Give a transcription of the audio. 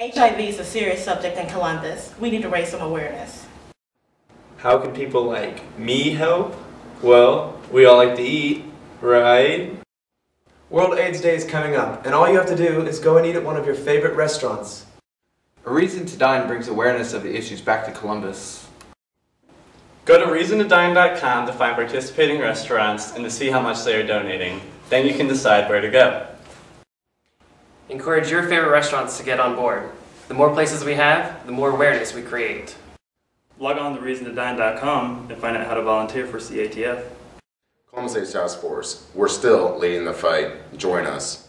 HIV is a serious subject in Columbus. We need to raise some awareness. How can people like me help? Well, we all like to eat, right? World AIDS Day is coming up, and all you have to do is go and eat at one of your favorite restaurants. A Reason to Dine brings awareness of the issues back to Columbus. Go to reasontodine.com to find participating restaurants and to see how much they are donating. Then you can decide where to go. Encourage your favorite restaurants to get on board. The more places we have, the more awareness we create. Log on to reasontodine.com and find out how to volunteer for CATF. Columbus AIDS Task Force, we're still leading the fight. Join us.